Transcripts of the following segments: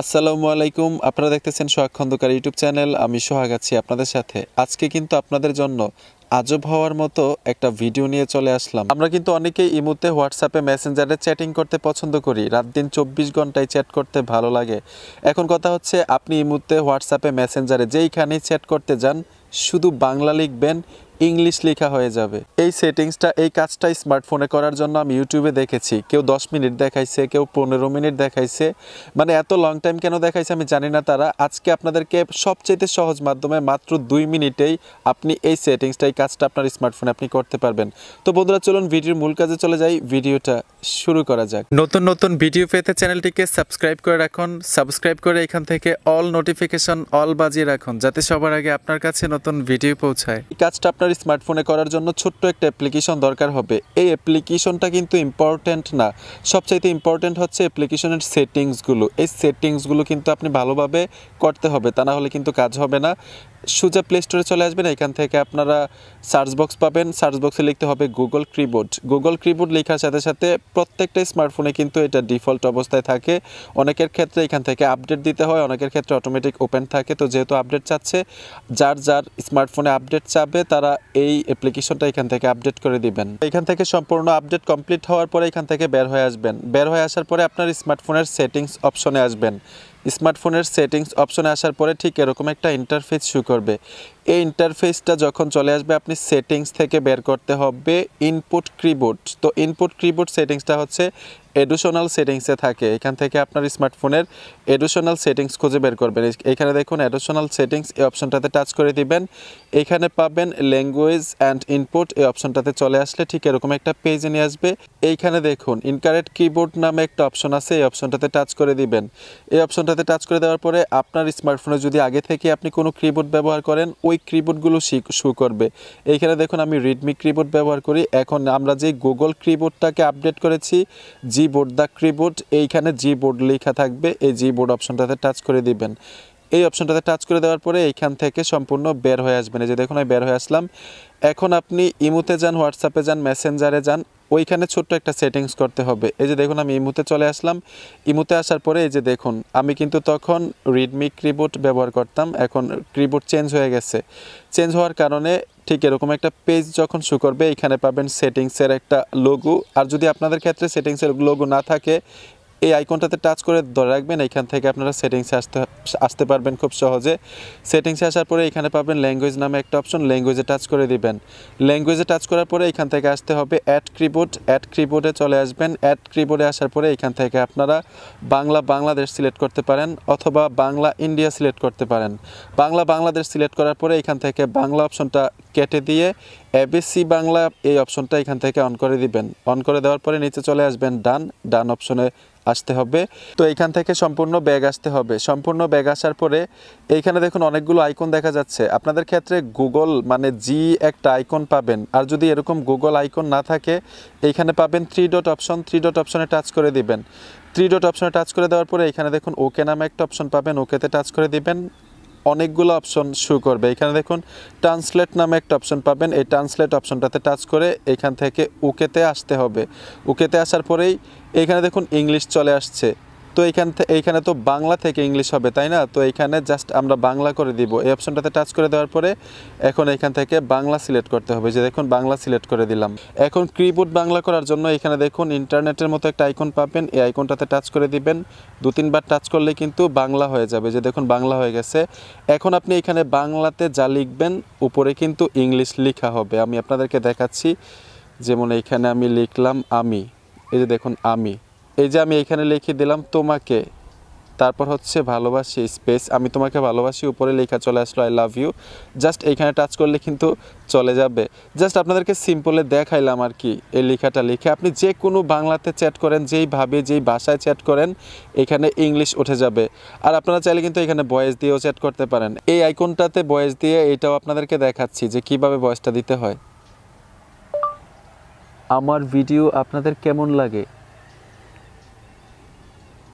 আসসালামু আলাইকুম। আপনারা দেখতেছেন সোহাগ খন্দকার ইউটিউব চ্যানেল। আমি সোহাগ আছি আপনাদের সাথে। আজকে কিন্তু আপনাদের জন্য আজব হওয়ার মতো একটা ভিডিও নিয়ে চলে আসলাম। আমরা কিন্তু অনেকেই ইমুতে হোয়াটসঅ্যাপে মেসেঞ্জারে চ্যাটিং করতে পছন্দ করি। রাত দিন চব্বিশ ঘন্টায় চ্যাট করতে ভালো লাগে। এখন কথা হচ্ছে, আপনি ইমুতে হোয়াটসঅ্যাপে মেসেঞ্জারে যেইখানেই চ্যাট করতে যান, শুধু বাংলা লিখবেন ইংলিশ লেখা হয়ে যাবে। এই সেটিংসটা এই কাজটা স্মার্টফোনে করার জন্য আমি ইউটিউবে দেখেছি। কেউ দশ মিনিট দেখাইছে কেউ পনেরো মিনিট দেখাইছে। মানে এত লং টাইম কেন দেখাইছে আমি জানি না তারা। আজকে আপনাদেরকে সবচেয়ে সহজ মাধ্যমে মাত্র দুই মিনিটেই আপনি এই সেটিংসটা এই কাজটা আপনার স্মার্টফোনে আপনি করতে পারবেন। তো বন্ধুরা চলুন ভিডিওর মূল কাজে চলে যাই। ভিডিওটা শুরু করা যাক। নতুন নতুন ভিডিও পেতে চ্যানেলটিকে সাবস্ক্রাইব করে রাখুন। সাবস্ক্রাইব করে এখান থেকে অল নোটিফিকেশন অল বাজিয়ে রাখুন যাতে সবার আগে আপনার কাছে নতুন ভিডিও পৌঁছায়। এই কাজটা আপনার স্মার্টফোনে করার জন্য ছোট্ট একটা অ্যাপ্লিকেশন দরকার হবে। এই অ্যাপ্লিকেশনটা কিন্তু ইম্পর্ট্যান্ট না। সবচাইতে ইম্পর্টেন্ট হচ্ছে অ্যাপ্লিকেশনের সেটিংসগুলো এই সেটিংসগুলো কিন্তু আপনি ভালোভাবে করতে হবে, তা না হলে কিন্তু কাজ হবে না। সোজা প্লে স্টোরে চলে আসবেন, এখান থেকে আপনারা সার্চ বক্স পাবেন। সার্চ বক্সে লিখতে হবে গুগল কিবোর্ড গুগল কিবোর্ড লেখার সাথে সাথে প্রত্যেকটা স্মার্টফোনে কিন্তু এটা ডিফল্ট অবস্থায় থাকে। অনেকের ক্ষেত্রে এখান থেকে আপডেট দিতে হয়, অনেকের ক্ষেত্রে অটোমেটিক ওপেন থাকে। তো যেহেতু আপডেট চাচ্ছে, যার যার স্মার্টফোনে আপডেট চাবে, তারা এই অ্যাপ্লিকেশনটা এখান থেকে আপডেট করে দিবেন। এখান থেকে সম্পূর্ণ আপডেট কমপ্লিট হওয়ার পরে এখান থেকে বের হয়ে আসবেন। বের হয়ে আসার পরে আপনার স্মার্টফোনের সেটিংস অপশনে আসবেন। স্মার্টফোনের সেটিংস অপশনে আসার পরে ঠিক এরকম একটা ইন্টারফেস শু করবে। এই ইন্টারফেসটা যখন চলে আসবে, আপনি সেটিংস থেকে বের করতে হবে ইনপুট কিবোর্ড তো ইনপুট কিবোর্ড সেটিংসটা হচ্ছে এডুশনাল সেটিংসে থাকে। এখান থেকে আপনার স্মার্টফোনের এডুশনাল সেটিংস খুঁজে বের করবেন। এখানে দেখুন এডুশনাল সেটিংস এই অপশনটাতে টাচ করে দিবেন। এখানে পাবেন ল্যাঙ্গুয়েজ অ্যান্ড ইনপুট এই অপশনটাতে চলে আসলে ঠিক এরকম একটা পেজে নিয়ে আসবে। এইখানে দেখুন ইনকারেক্ট কিবোর্ড নামে একটা অপশন আছে, এই অপশনটাতে টাচ করে দিবেন। এই অপশনটাতে টাচ করে দেওয়ার পরে আপনার স্মার্টফোনে যদি আগে থেকে আপনি কোনো কিবোর্ড ব্যবহার করেন, ওই কিবোর্ডগুলো শু করবে। এইখানে দেখুন আমি রিডমি কিবোর্ড ব্যবহার করি। এখন আমরা যে গুগল কিবোর্ডটাকে আপডেট করেছি জি বোর্ড দ্য কিবোর্ড এইখানে জি বোর্ড লেখা থাকবে। এই জি বোর্ড অপশনটাতে টাচ করে দিবেন। এই অপশনটাতে টাচ করে দেওয়ার পরে এইখান থেকে সম্পূর্ণ বের হয়ে আসবেন এই যে দেখুন আমি বের হয়ে আসলাম। এখন আপনি ইমুতে যান হোয়াটসঅ্যাপে যান মেসেঞ্জারে যান ওইখানে ছোট্ট একটা সেটিংস করতে হবে। এই যে দেখুন, আমি ইমুতে চলে আসলাম। ইমুতে আসার পরে এই যে দেখুন, আমি কিন্তু তখন রিডমি ক্রিবোর্ড ব্যবহার করতাম। এখন ক্রিবোর্ড চেঞ্জ হয়ে গেছে। চেঞ্জ হওয়ার কারণে ঠিক এরকম একটা পেজ যখন শু করবে, এখানে পাবেন সেটিংসের একটা লোগো আর যদি আপনাদের ক্ষেত্রে সেটিংসের লোগো না থাকে এই আইকনটাতে টাচ করে ধরে রাখবেন, এখান থেকে আপনারা সেটিংসে আসতে আসতে পারবেন খুব সহজে। সেটিংসে আসার পরে এখানে পাবেন ল্যাঙ্গুয়েজ নামে একটা অপশন ল্যাঙ্গুয়েজে টাচ করে দিবেন। ল্যাঙ্গুয়েজে টাচ করার পরে এখান থেকে আসতে হবে অ্যাড ক্রিবোর্ড অ্যাড ক্রিবোর্ডে চলে আসবেন। অ্যাড ক্রিবোর্ডে আসার পরে এখান থেকে আপনারা বাংলা, বাংলাদেশ সিলেক্ট করতে পারেন অথবা বাংলা ইন্ডিয়া সিলেক্ট করতে পারেন। বাংলা, বাংলাদেশ সিলেক্ট করার পরে এখান থেকে বাংলা অপশনটা কেটে দিয়ে এবিসি বাংলা এই অপশনটা এখান থেকে অন করে দিবেন। অন করে দেওয়ার পরে নিচে চলে আসবেন ডান ডান অপশনে আসতে হবে। তো এইখান থেকে সম্পূর্ণ ব্যাগ আসতে হবে। সম্পূর্ণ ব্যাগ আসার পরে এইখানে দেখুন অনেকগুলো আইকন দেখা যাচ্ছে। আপনাদের ক্ষেত্রে গুগল মানে জি একটা আইকন পাবেন। আর যদি এরকম গুগল আইকন না থাকে, এইখানে পাবেন three dot option three dot অপশনে টাচ করে দিবেন। থ্রি ডট অপশনে টাচ করে দেওয়ার পরে এখানে দেখুন ওকে নামে একটা অপশন পাবেন। ওকেতে টাচ করে দিবেন। অনেকগুলো অপশন শু করবে। এখানে দেখুন ট্রান্সলেট নামে একটা অপশন পাবেন। এই ট্রান্সলেট অপশনটাতে টাচ করে এখান থেকে উকেতে আসতে হবে। উকেতে আসার পরেই এখানে দেখুন ইংলিশ চলে আসছে। তো এইখান থেকে এইখানে তো বাংলা থেকে ইংলিশ হবে, তাই না? তো এইখানে জাস্ট আমরা বাংলা করে দিব। এই অপশনটাতে টাচ করে দেওয়ার পরে এখন এখান থেকে বাংলা সিলেক্ট করতে হবে। যে দেখুন, বাংলা সিলেক্ট করে দিলাম। এখন কিবোর্ড বাংলা করার জন্য এখানে দেখুন ইন্টারনেটের মতো একটা আইকন পাবেন। এই আইকনটাতে টাচ করে দিবেন। দু, তিনবার টাচ করলে কিন্তু বাংলা হয়ে যাবে। যে দেখুন, বাংলা হয়ে গেছে। এখন আপনি এখানে বাংলাতে যা লিখবেন, উপরে কিন্তু ইংলিশ লেখা হবে। আমি আপনাদেরকে দেখাচ্ছি। যেমন এইখানে আমি লিখলাম, আমি। এই যে দেখুন, আমি। এই যে আমি এখানে লিখে দিলাম, তোমাকে। তারপর হচ্ছে, ভালোবাসি, স্পেস। আমি তোমাকে ভালোবাসি, উপরে লেখা চলে আসলো, আই লাভ ইউ। জাস্ট এইখানে টাচ করলে কিন্তু চলে যাবে। জাস্ট আপনাদেরকে সিম্পলে দেখাইলাম আর কি, এই লেখাটা লিখে। আপনি যে কোনো বাংলাতে চ্যাট করেন যেইভাবে যেই ভাষায় চ্যাট করেন, এখানে ইংলিশ উঠে যাবে। আর আপনারা চাইলে কিন্তু এখানে ভয়েস দিয়েও চ্যাট করতে পারেন। এই আইকনটাতে ভয়েস দিয়ে এটাও আপনাদেরকে দেখাচ্ছি যে কীভাবে ভয়েসটা দিতে হয়। আমার ভিডিও আপনাদের কেমন লাগে?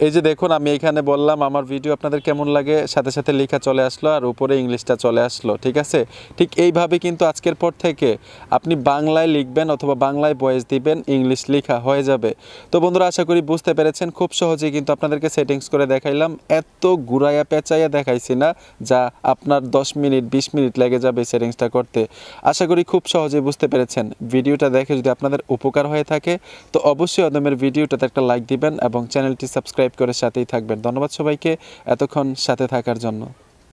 এই যে দেখুন, আমি এখানে বললাম আমার ভিডিও আপনাদের কেমন লাগে, সাথে সাথে লেখা চলে আসলো আর উপরে ইংলিশটা চলে আসলো, ঠিক আছে? ঠিক এইভাবে কিন্তু আজকের পর থেকে আপনি বাংলায় লিখবেন অথবা বাংলায় বয়েস দিবেন, ইংলিশ লেখা হয়ে যাবে। তো বন্ধুরা, আশা করি বুঝতে পেরেছেন, খুব সহজেই কিন্তু আপনাদেরকে সেটিংস করে দেখাইলাম। এত ঘুরাইয়া পেঁচাইয়া দেখাইছি না যা আপনার দশ মিনিট, বিশ মিনিট লেগে যাবে সেটিংসটা করতে। আশা করি খুব সহজেই বুঝতে পেরেছেন। ভিডিওটা দেখে যদি আপনাদের উপকার হয়ে থাকে, তো অবশ্যই অদমের ভিডিওটাতে একটা লাইক দিবেন এবং চ্যানেলটি সাবস্ক্রাইব করে সাথেই থাকবেন। ধন্যবাদ সবাইকে এতক্ষণ সাথে থাকার জন্য।